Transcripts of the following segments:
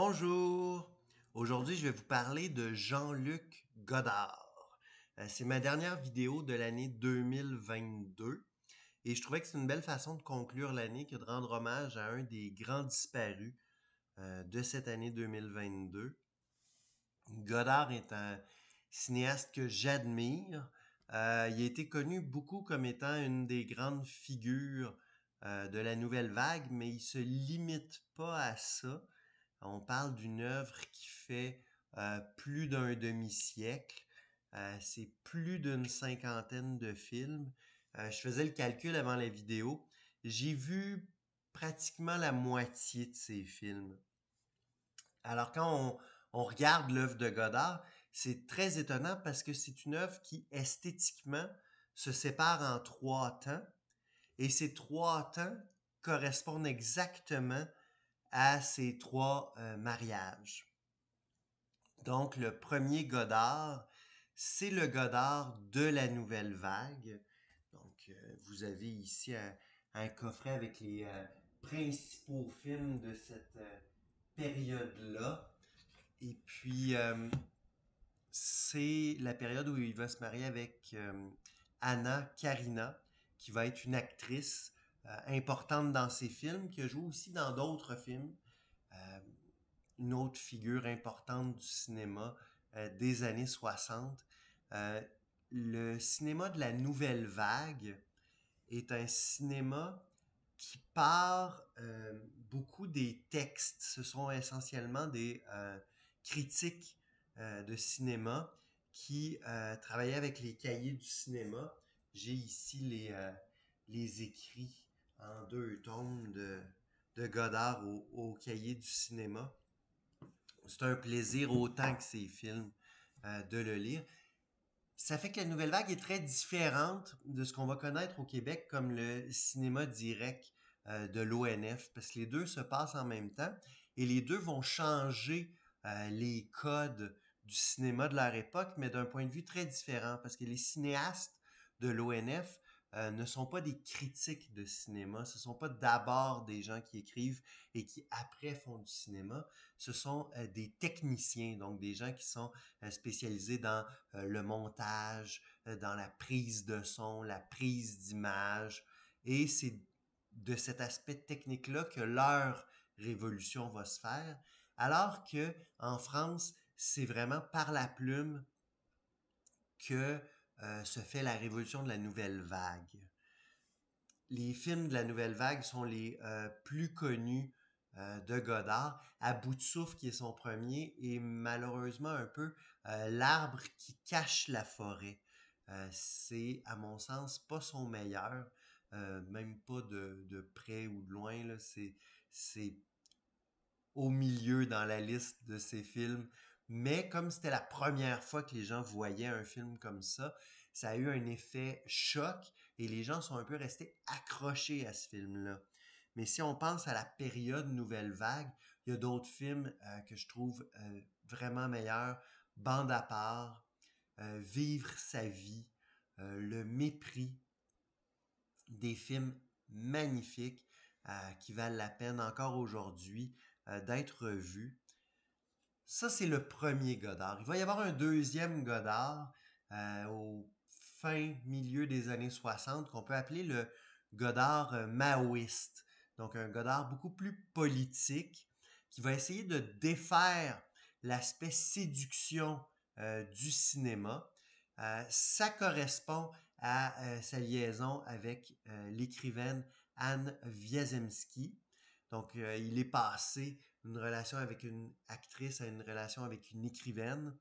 Bonjour! Aujourd'hui, je vais vous parler de Jean-Luc Godard. Euh, c'est ma dernière vidéo de l'année 2022 et je trouvais que c'est une belle façon de conclure l'année que de rendre hommage à un des grands disparus euh, de cette année 2022. Godard est un cinéaste que j'admire. Euh, il a été connu beaucoup comme étant une des grandes figures de la nouvelle vague, mais il se limite pas à ça. On parle d'une œuvre qui fait euh, plus d'un demi-siècle. Euh, c'est plus d'une cinquantaine de films. Euh, je faisais le calcul avant la vidéo. J'ai vu pratiquement la moitié de ces films. Alors quand on, on regarde l'œuvre de Godard, c'est très étonnant parce que c'est une œuvre qui esthétiquement se sépare en trois temps et ces trois temps correspondent exactement à ces trois euh, mariages. Donc, le premier Godard, c'est le Godard de la nouvelle vague. Donc, euh, vous avez ici un, coffret avec les euh, principaux films de cette période-là. Et puis, c'est la période où il va se marier avec Anna Karina, qui va être une actrice importante dans ses films, qui a joué aussi dans d'autres films. Euh, une autre figure importante du cinéma euh, des années 60. le cinéma de la nouvelle vague est un cinéma qui part beaucoup des textes. Ce sont essentiellement des critiques de cinéma qui travaillaient avec les cahiers du cinéma. J'ai ici les, les écrits en deux tomes de, de Godard au, cahier du cinéma. C'est un plaisir autant que ces films euh, de le lire. Ça fait que la nouvelle vague est très différente de ce qu'on va connaître au Québec comme le cinéma direct euh, de l'ONF, parce que les deux se passent en même temps et les deux vont changer euh, les codes du cinéma de leur époque, mais d'un point de vue très différent, parce que les cinéastes de l'ONF euh, ne sont pas des critiques de cinéma, ce sont pas d'abord des gens qui écrivent et qui après font du cinéma, ce sont euh, des techniciens, donc des gens qui sont euh, spécialisés dans le montage, dans la prise de son, la prise d'image, et c'est de cet aspect technique-là que leur révolution va se faire, alors que en France, c'est vraiment par la plume que euh, se fait la révolution de la nouvelle vague. Les films de la nouvelle vague sont les euh, plus connus euh, de Godard. À bout de qui est son premier, et malheureusement un peu L'arbre qui cache la forêt. c'est, à mon sens, pas son meilleur, même pas de, près ou de loin. C'est, au milieu dans la liste de ces films mais comme c'était la première fois que les gens voyaient un film comme ça, ça a eu un effet choc et les gens sont un peu restés accrochés à ce film-là. Mais si on pense à la période Nouvelle Vague, il y a d'autres films euh, que je trouve euh, vraiment meilleurs. Bande à part, euh, Vivre sa vie, Le mépris, des films magnifiques qui valent la peine encore aujourd'hui d'être vus. Ça, c'est le premier Godard. Il va y avoir un deuxième Godard euh, au fin milieu des années 60 qu'on peut appeler le Godard euh, maoïste. Donc un Godard beaucoup plus politique qui va essayer de défaire l'aspect séduction euh, du cinéma. ça correspond à sa liaison avec l'écrivaine Anne Wiazemski. Donc, il est passé relation avec une actrice à une relation avec une écrivaine.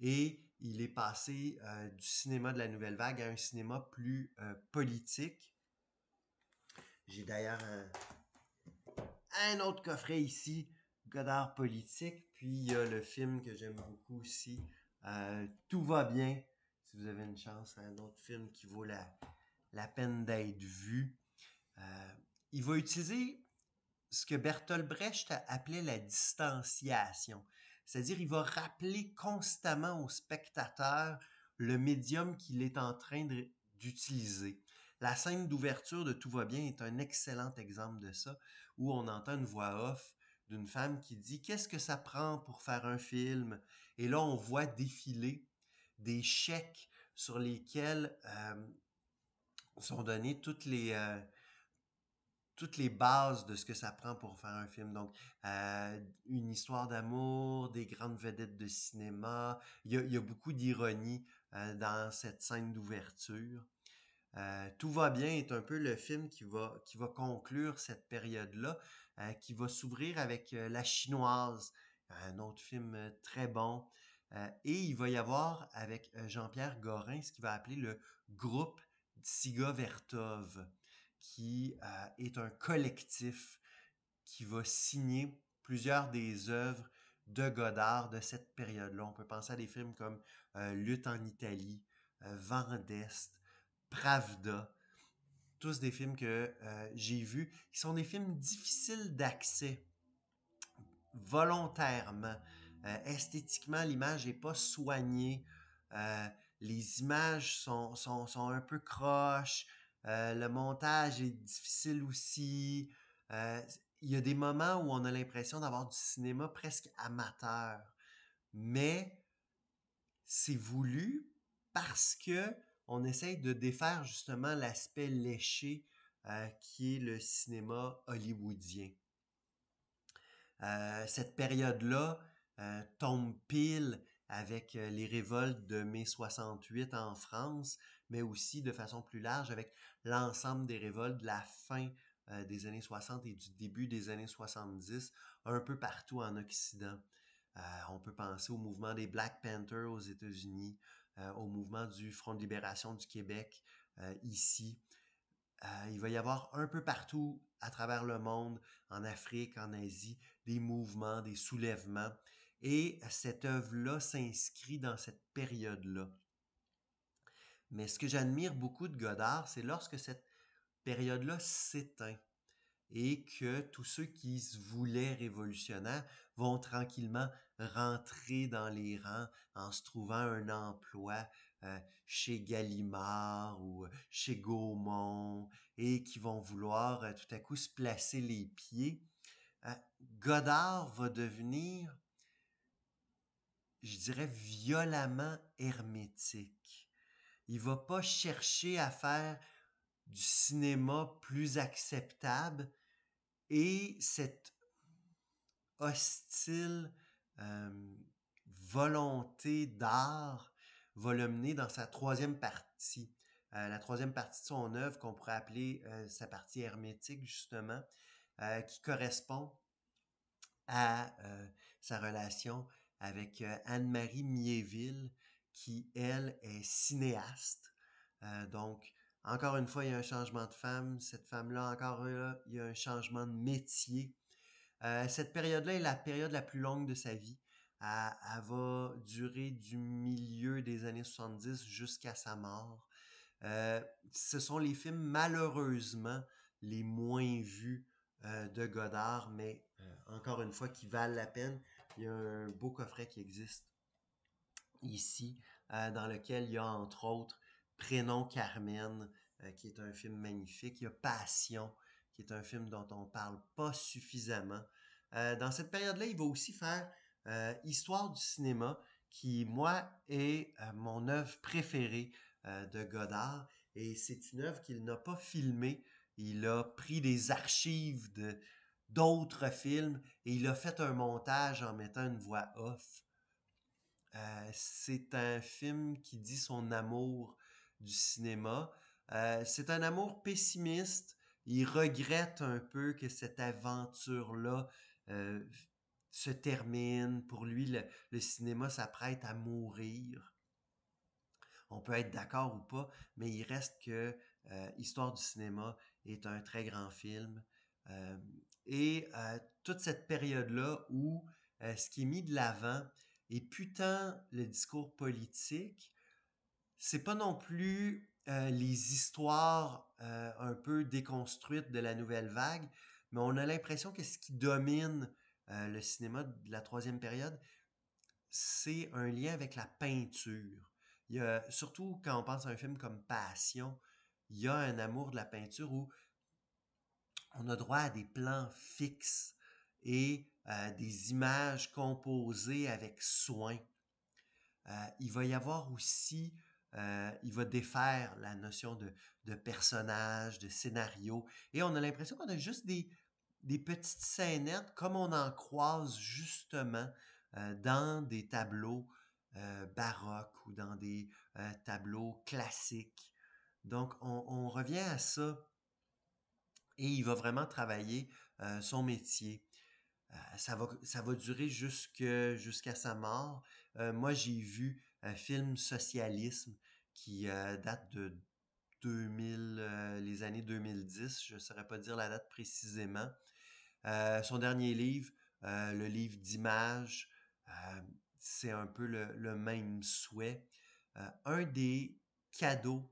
Et il est passé euh, du cinéma de la nouvelle vague à un cinéma plus euh, politique. J'ai d'ailleurs un, un, autre coffret ici, Godard politique. Puis il y a le film que j'aime beaucoup aussi, Tout va bien. Si vous avez une chance, un autre film qui vaut la peine d'être vu. il va utiliser ce que Bertolt Brecht appelait la distanciation. C'est-à-dire, il va rappeler constamment au spectateur le médium qu'il est en train d'utiliser. La scène d'ouverture de Tout va bien est un excellent exemple de ça, où on entend une voix off d'une femme qui dit qu'est-ce que ça prend pour faire un film et là on voit défiler des chèques sur lesquels euh, sont données toutes les euh, toutes les bases de ce que ça prend pour faire un film. Donc, euh, une histoire d'amour, des grandes vedettes de cinéma. Il y a, beaucoup d'ironie dans cette scène d'ouverture. Tout va bien est un peu le film qui va, conclure cette période-là, qui va s'ouvrir avec La Chinoise, un autre film très bon. et il va y avoir avec Jean-Pierre Gorin ce qu'il va appeler le groupe Tsiga Vertov, qui euh, est un collectif qui va signer plusieurs des œuvres de Godard de cette période-là. On peut penser à des films comme euh, Lutte en Italie, euh, Vendeste, Pravda, tous des films que j'ai vus, qui sont des films difficiles d'accès volontairement. esthétiquement, l'image n'est pas soignée les images sont, sont, sont un peu croches, euh, le montage est difficile aussi. Euh, il y a des moments où on a l'impression d'avoir du cinéma presque amateur, mais c'est voulu parce que on essaye de défaire justement l'aspect léché euh, qui est le cinéma hollywoodien. cette période-là tombe pile avec euh, les révoltes de mai 68 en France, mais aussi de façon plus large avec l'ensemble des révoltes de la fin euh, des années 60 et du début des années 70, un peu partout en Occident. Euh, on peut penser au mouvement des Black Panthers aux États-Unis, au mouvement du Front de libération du Québec ici. il va y avoir un peu partout à travers le monde, en Afrique, en Asie, des mouvements, des soulèvements. Et cette œuvre-là s'inscrit dans cette période-là. Mais ce que j'admire beaucoup de Godard, c'est lorsque cette période-là s'éteint et que tous ceux qui se voulaient révolutionnaires vont tranquillement rentrer dans les rangs en se trouvant un emploi euh, chez Gallimard ou chez Gaumont et qui vont vouloir euh, tout à coup se placer les pieds. Euh, Godard va devenir je dirais, violemment hermétique. Il va pas chercher à faire du cinéma plus acceptable et cette hostile euh, volonté d'art va le mener dans sa troisième partie. Euh, la troisième partie de son œuvre qu'on pourrait appeler euh, sa partie hermétique justement, qui correspond à sa relation avec euh, Anne-Marie Miéville, qui, elle, est cinéaste. Euh, donc, encore une fois, il y a un changement de femme. Cette femme-là, encore là, il y a un changement de métier. Euh, cette période-là est la période la plus longue de sa vie. Elle, va durer du milieu des années 70 jusqu'à sa mort. ce sont les films malheureusement les moins vus de Godard, mais encore une fois qui valent la peine. Il y a un beau coffret qui existe ici, euh, dans lequel il y a entre autres Prénom Carmen, euh, qui est un film magnifique. Il y a Passion, qui est un film dont on ne parle pas suffisamment. Euh, dans cette période-là, il va aussi faire Histoire du cinéma, qui, moi, est mon œuvre préférée de Godard. Et c'est une œuvre qu'il n'a pas filmée. Il a pris des archives de, d'autres films et il a fait un montage en mettant une voix off. Euh, c'est un film qui dit son amour du cinéma. Euh, c'est un amour pessimiste. Il regrette un peu que cette aventure-là euh, se termine. Pour lui, le, le cinéma s'apprête à mourir. On peut être d'accord ou pas, mais il reste que Histoire du cinéma est un très grand film. Et euh, toute cette période-là où euh, ce qui est mis de l'avant est putain le discours politique, c'est pas non plus euh, les histoires un peu déconstruites de la nouvelle vague, mais on a l'impression que ce qui domine le cinéma de la troisième période, c'est un lien avec la peinture. Il y a, surtout quand on pense à un film comme Passion, il y a un amour de la peinture où on a droit à des plans fixes et euh, des images composées avec soin. Euh, il va y avoir aussi, euh, il va défaire la notion de, de personnage, de scénario, et on a l'impression qu'on a juste des, des petites scénettes comme on en croise justement dans des tableaux baroques ou dans des tableaux classiques. Donc, on, on, revient à ça et il va vraiment travailler son métier. ça, va, ça va durer jusqu'à sa mort. moi, j'ai vu un film Socialisme qui date de 2000, les années 2010. Je ne saurais pas dire la date précisément. son dernier livre, le livre d'images, c'est un peu le, même souhait. un des cadeaux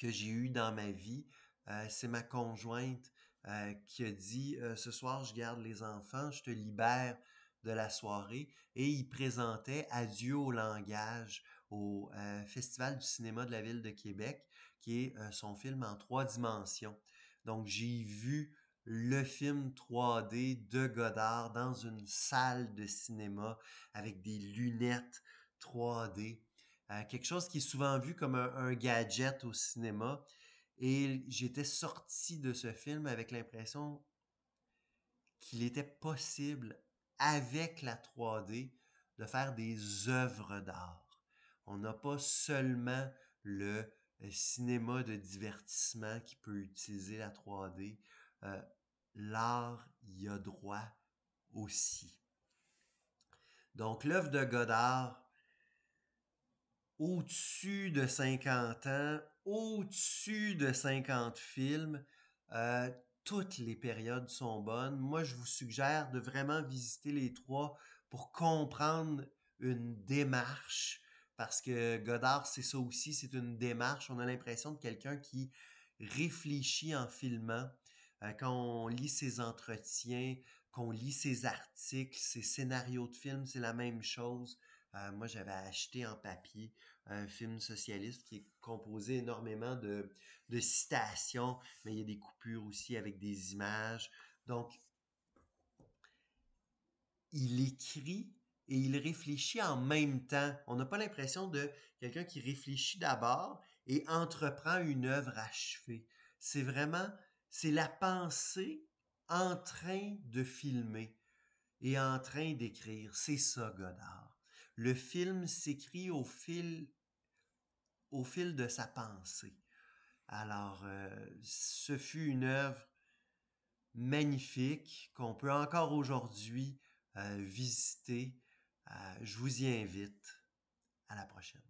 que j'ai eu dans ma vie, euh, c'est ma conjointe euh, qui a dit euh, ce soir je garde les enfants, je te libère de la soirée et il présentait Adieu au langage au Festival du cinéma de la ville de Québec qui est son film en trois dimensions. Donc j'ai vu le film 3D de Godard dans une salle de cinéma avec des lunettes 3D. quelque chose qui est souvent vu comme un gadget au cinéma et j'étais sorti de ce film avec l'impression qu'il était possible, avec la 3D, de faire des œuvres d'art. On n'a pas seulement le euh, cinéma de divertissement qui peut utiliser la 3D. Euh, l'art y a droit aussi. Donc l'œuvre de Godard, au-dessus de 50 ans, au-dessus de 50 films. Euh, toutes les périodes sont bonnes. Moi, je vous suggère de vraiment visiter les trois pour comprendre une démarche, parce que Godard, c'est ça aussi, c'est une démarche. On a l'impression de quelqu'un qui réfléchit en filmant. Euh, quand on lit ses entretiens, qu'on lit ses articles, ses scénarios de films, c'est la même chose. Euh, moi, j'avais acheté en papier un film socialiste qui est composé énormément de, de citations, mais il y a des coupures aussi avec des images. Donc, il écrit et il réfléchit en même temps. On n'a pas l'impression de quelqu'un qui réfléchit d'abord et entreprend une œuvre achevée. C'est vraiment, c'est la pensée en train de filmer et en train d'écrire. C'est ça, Godard. Le film s'écrit au fil au fil de sa pensée. Alors, euh, ce fut une œuvre magnifique qu'on peut encore aujourd'hui euh, visiter. Euh, je vous y invite. À la prochaine.